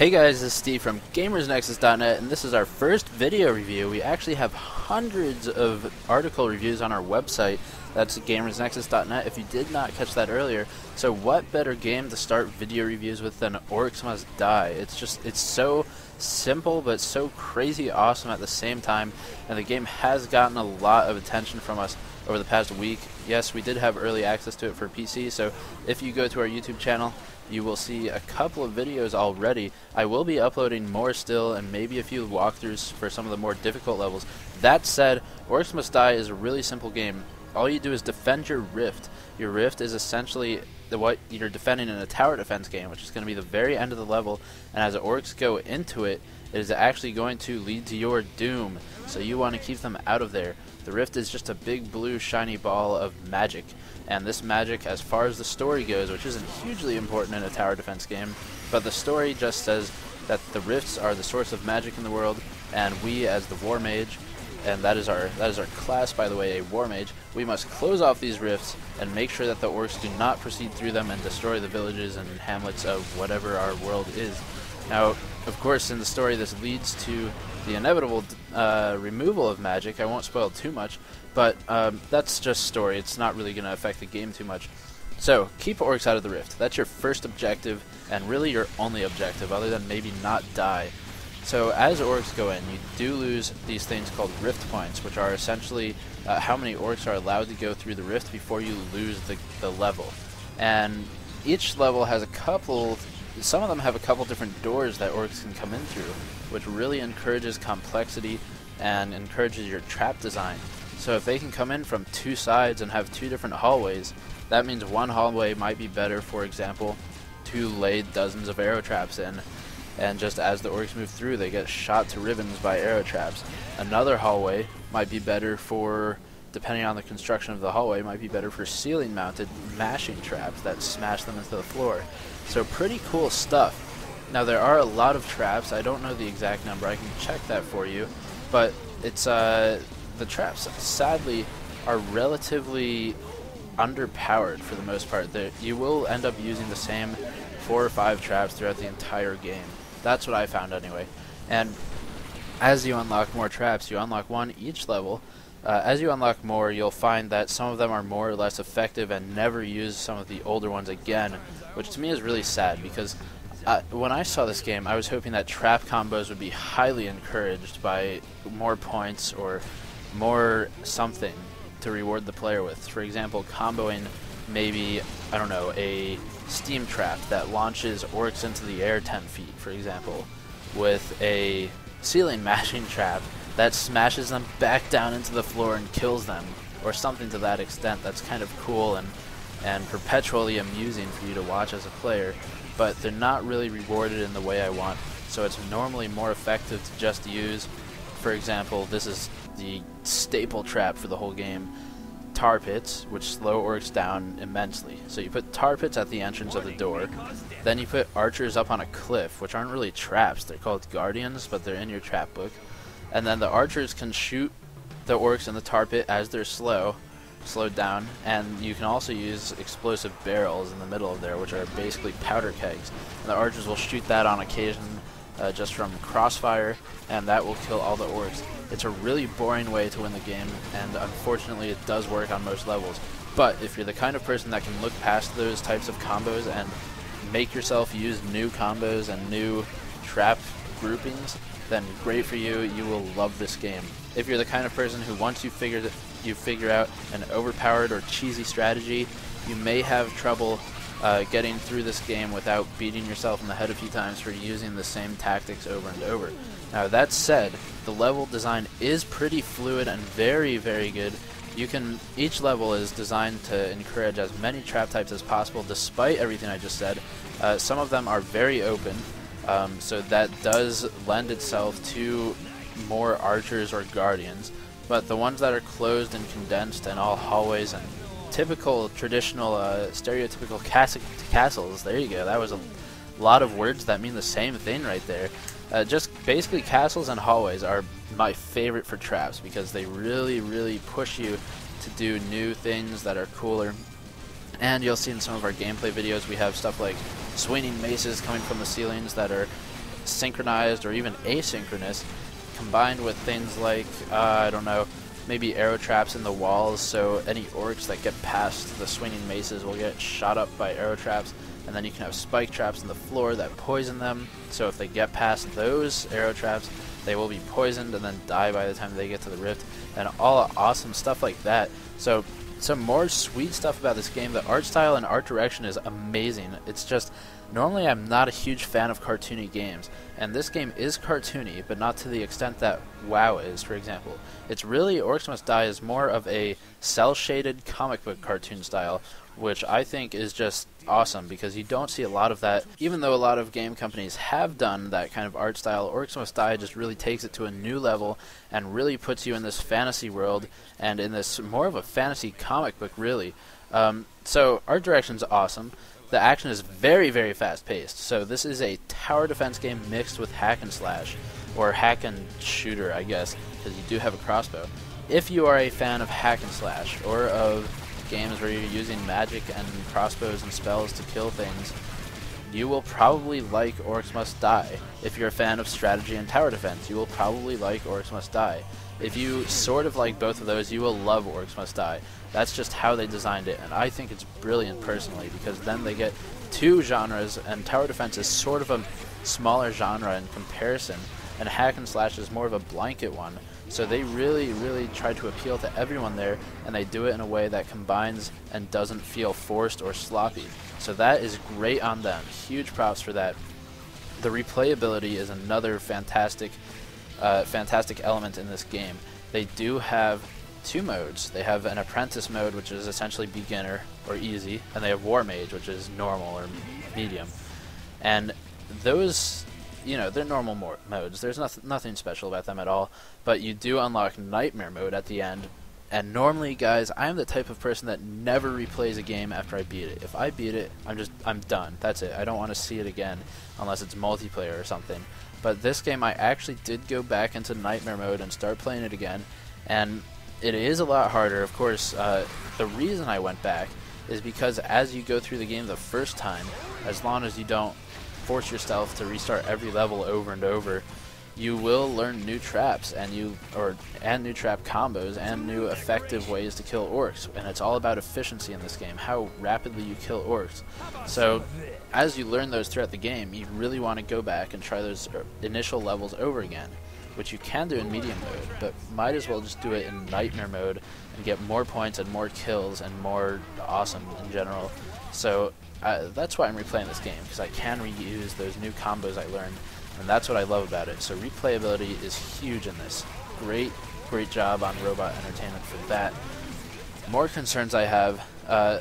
Hey guys, this is Steve from GamersNexus.net, and this is our first video review. We actually have hundreds of article reviews on our website. That's GamersNexus.net if you did not catch that earlier. So what better game to start video reviews with than Orcs Must Die? It's just, it's so simple but so crazy awesome at the same time, and the game has gotten a lot of attention from us over the past week. Yes, we did have early access to it for PC, so if you go to our YouTube channel, you will see a couple of videos already. I will be uploading more still and maybe a few walkthroughs for some of the more difficult levels. That said, Orcs Must Die is a really simple game. All you do is defend your rift. Your rift is essentially the, what you're defending in a tower defense game, which is going to be the very end of the level, and as the orcs go into it, it is actually going to lead to your doom. So you want to keep them out of there. The rift is just a big blue shiny ball of magic, and this magic, as far as the story goes, which isn't hugely important in a tower defense game, but the story just says that the rifts are the source of magic in the world, and we, as the war mage, and that is our that is our class, by the way, a war mage. We must close off these rifts and make sure that the orcs do not proceed through them and destroy the villages and hamlets of whatever our world is. Now, of course, in the story, this leads to the inevitable uh, removal of magic. I won't spoil too much, but um, that's just story. It's not really going to affect the game too much. So, keep orcs out of the rift. That's your first objective, and really your only objective, other than maybe not die. So, as orcs go in, you do lose these things called rift points, which are essentially uh, how many orcs are allowed to go through the rift before you lose the, the level. And each level has a couple some of them have a couple different doors that orcs can come in through, which really encourages complexity and encourages your trap design. So if they can come in from two sides and have two different hallways, that means one hallway might be better, for example, to lay dozens of arrow traps in, and just as the orcs move through, they get shot to ribbons by arrow traps. Another hallway might be better for, depending on the construction of the hallway, might be better for ceiling mounted mashing traps that smash them into the floor. So pretty cool stuff. Now there are a lot of traps. I don't know the exact number. I can check that for you. But it's uh, the traps sadly are relatively underpowered for the most part. They're, you will end up using the same four or five traps throughout the entire game. That's what I found anyway. And as you unlock more traps, you unlock one each level. Uh, as you unlock more, you'll find that some of them are more or less effective and never use some of the older ones again, which to me is really sad because uh, when I saw this game, I was hoping that trap combos would be highly encouraged by more points or more something to reward the player with. For example, comboing maybe, I don't know, a steam trap that launches orcs into the air 10 feet, for example, with a ceiling mashing trap that smashes them back down into the floor and kills them, or something to that extent that's kind of cool and, and perpetually amusing for you to watch as a player but they're not really rewarded in the way I want. So it's normally more effective to just use, for example, this is the staple trap for the whole game, tar pits, which slow orcs down immensely. So you put tar pits at the entrance of the door, then you put archers up on a cliff, which aren't really traps, they're called guardians, but they're in your trap book. And then the archers can shoot the orcs in the tar pit as they're slow, slowed down, and you can also use explosive barrels in the middle of there, which are basically powder kegs. And the archers will shoot that on occasion uh, just from crossfire, and that will kill all the orcs. It's a really boring way to win the game, and unfortunately it does work on most levels. But if you're the kind of person that can look past those types of combos and make yourself use new combos and new trap groupings, then great for you. You will love this game. If you're the kind of person who once you figure you figure out an overpowered or cheesy strategy, you may have trouble uh, getting through this game without beating yourself in the head a few times for using the same tactics over and over. Now that said, the level design is pretty fluid and very, very good. You can each level is designed to encourage as many trap types as possible, despite everything I just said. Uh, some of them are very open, um, so that does lend itself to more archers or guardians. But the ones that are closed and condensed and all hallways and typical traditional uh, stereotypical cas castles, there you go, that was a lot of words that mean the same thing right there. Uh, just basically castles and hallways are my favorite for traps because they really, really push you to do new things that are cooler. And you'll see in some of our gameplay videos we have stuff like swinging maces coming from the ceilings that are synchronized or even asynchronous, combined with things like, uh, I don't know, maybe arrow traps in the walls so any orcs that get past the swinging maces will get shot up by arrow traps and then you can have spike traps in the floor that poison them. So if they get past those arrow traps they will be poisoned and then die by the time they get to the rift and all the awesome stuff like that. So some more sweet stuff about this game. The art style and art direction is amazing. It's just Normally, I'm not a huge fan of cartoony games, and this game is cartoony, but not to the extent that WoW is, for example. It's really, Orcs Must Die is more of a cel-shaded comic book cartoon style, which I think is just awesome because you don't see a lot of that. Even though a lot of game companies have done that kind of art style, Orcs Must Die just really takes it to a new level and really puts you in this fantasy world and in this more of a fantasy comic book, really. Um, so art direction's awesome. The action is very, very fast paced. So this is a tower defense game mixed with hack and slash, or hack and shooter, I guess, because you do have a crossbow. If you are a fan of hack and slash, or of games where you're using magic and crossbows and spells to kill things, you will probably like Orcs Must Die. If you're a fan of strategy and tower defense, you will probably like Orcs Must Die. If you sort of like both of those, you will love Orcs Must Die. That's just how they designed it, and I think it's brilliant personally because then they get two genres, and tower defense is sort of a smaller genre in comparison, and hack and slash is more of a blanket one. So they really, really try to appeal to everyone there, and they do it in a way that combines and doesn't feel forced or sloppy. So that is great on them. Huge props for that. The replayability is another fantastic, uh, fantastic element in this game. They do have two modes. They have an apprentice mode, which is essentially beginner or easy, and they have war mage, which is normal or medium. And those, you know, they're normal modes. There's nothing nothing special about them at all. But you do unlock nightmare mode at the end. And normally, guys, I'm the type of person that never replays a game after I beat it. If I beat it, I'm just I'm done. That's it. I don't want to see it again unless it's multiplayer or something. But this game, I actually did go back into nightmare mode and start playing it again. And it is a lot harder. Of course, uh, the reason I went back is because as you go through the game the first time, as long as you don't force yourself to restart every level over and over, you will learn new traps and you or and new trap combos and new effective ways to kill orcs. And it's all about efficiency in this game, how rapidly you kill orcs. So as you learn those throughout the game, you really want to go back and try those uh, initial levels over again which you can do in medium mode, but might as well just do it in nightmare mode and get more points and more kills and more awesome in general. So uh, that's why I'm replaying this game, because I can reuse those new combos I learned, and that's what I love about it. So replayability is huge in this. Great, great job on Robot Entertainment for that. More concerns I have, uh,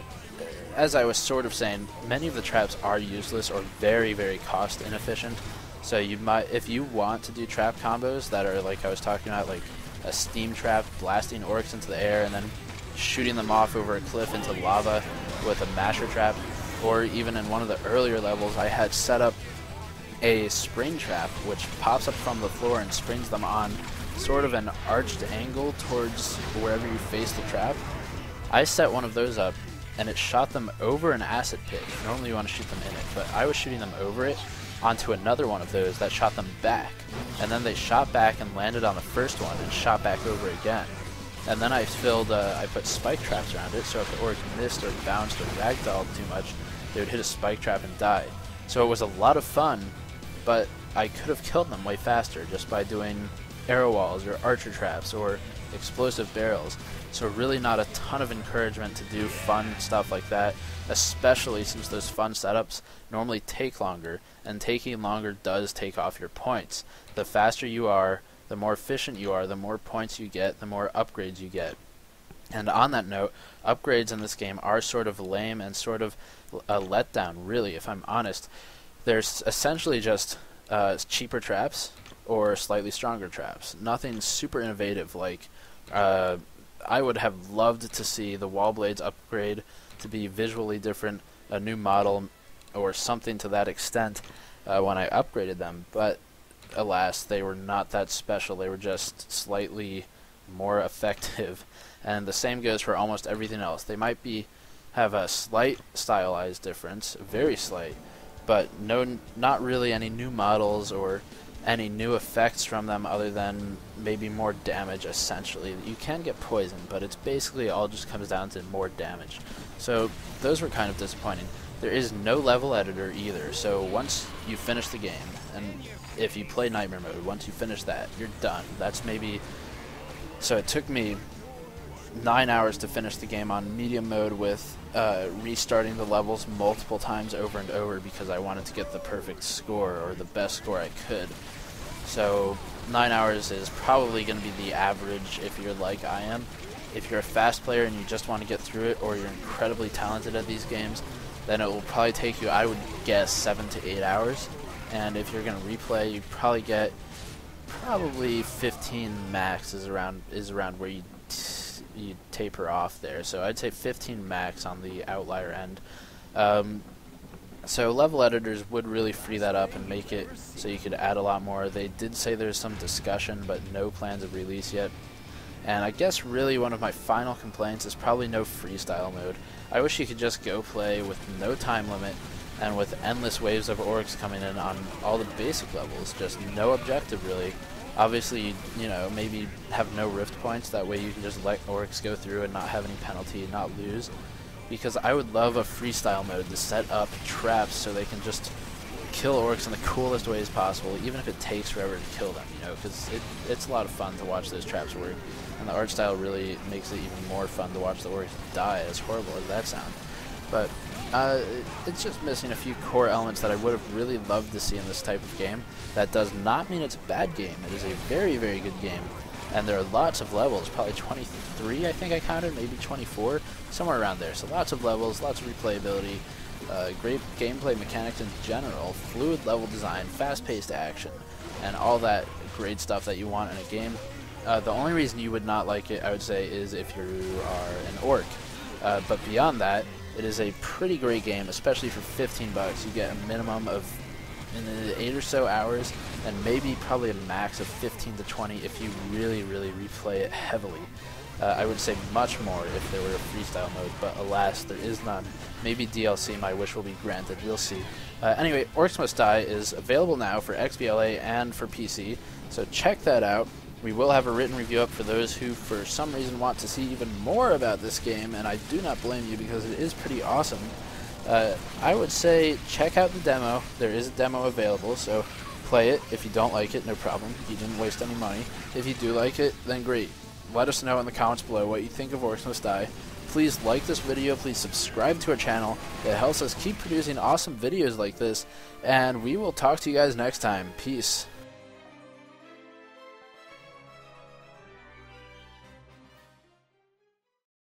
as I was sort of saying, many of the traps are useless or very, very cost inefficient. So you might, if you want to do trap combos that are like I was talking about, like a steam trap blasting orcs into the air and then shooting them off over a cliff into lava with a masher trap, or even in one of the earlier levels, I had set up a spring trap which pops up from the floor and springs them on sort of an arched angle towards wherever you face the trap. I set one of those up and it shot them over an acid pit. Normally you want to shoot them in it, but I was shooting them over it onto another one of those that shot them back. And then they shot back and landed on the first one and shot back over again. And then I filled, uh, I put spike traps around it, so if the orc missed or bounced or ragdolled too much, they would hit a spike trap and die. So it was a lot of fun, but I could have killed them way faster just by doing arrow walls or archer traps or explosive barrels. So really not a ton of encouragement to do fun stuff like that, especially since those fun setups normally take longer, and taking longer does take off your points. The faster you are, the more efficient you are, the more points you get, the more upgrades you get. And on that note, upgrades in this game are sort of lame and sort of a letdown, really, if I'm honest. There's essentially just uh, cheaper traps or slightly stronger traps. Nothing super innovative like uh, I would have loved to see the wall blades upgrade to be visually different, a new model, or something to that extent uh, when I upgraded them. But alas, they were not that special. They were just slightly more effective. And the same goes for almost everything else. They might be have a slight stylized difference, very slight, but no, not really any new models or any new effects from them other than maybe more damage essentially. You can get poison, but it's basically all just comes down to more damage. So those were kind of disappointing. There is no level editor either, so once you finish the game, and if you play Nightmare Mode, once you finish that, you're done. That's maybe... So it took me nine hours to finish the game on medium mode with uh, restarting the levels multiple times over and over because I wanted to get the perfect score or the best score I could. So nine hours is probably going to be the average if you're like I am. If you're a fast player and you just want to get through it or you're incredibly talented at these games, then it will probably take you, I would guess, seven to eight hours. And if you're going to replay, you probably get probably 15 max is around is around where you you taper off there. So I'd say 15 max on the outlier end. Um, so level editors would really free that up and make it so you could add a lot more. They did say there's some discussion, but no plans of release yet. And I guess really one of my final complaints is probably no freestyle mode. I wish you could just go play with no time limit and with endless waves of orcs coming in on all the basic levels, just no objective really. Obviously, you know, maybe have no rift points, that way you can just let orcs go through and not have any penalty, not lose. Because I would love a freestyle mode to set up traps so they can just kill orcs in the coolest ways possible, even if it takes forever to kill them, you know, because it, it's a lot of fun to watch those traps work. And the art style really makes it even more fun to watch the orcs die, as horrible as that sounds. But uh, it's just missing a few core elements that I would have really loved to see in this type of game. That does not mean it's a bad game. It is a very, very good game. And there are lots of levels, probably 23 I think I counted, maybe 24, somewhere around there. So lots of levels, lots of replayability, uh, great gameplay mechanics in general, fluid level design, fast-paced action, and all that great stuff that you want in a game. Uh, the only reason you would not like it, I would say, is if you are an orc. Uh, but beyond that, it is a pretty great game, especially for 15 bucks. You get a minimum of in eight or so hours, and maybe probably a max of 15 to 20 if you really, really replay it heavily. Uh, I would say much more if there were a freestyle mode, but alas, there is none. Maybe DLC, my wish will be granted. We'll see. Uh, anyway, Orcs Must Die is available now for XBLA and for PC, so check that out. We will have a written review up for those who, for some reason, want to see even more about this game, and I do not blame you because it is pretty awesome. Uh, I would say check out the demo. There is a demo available, so play it. If you don't like it, no problem. You didn't waste any money. If you do like it, then great. Let us know in the comments below what you think of Orcs Must Die. Please like this video, please subscribe to our channel. It helps us keep producing awesome videos like this, and we will talk to you guys next time. Peace.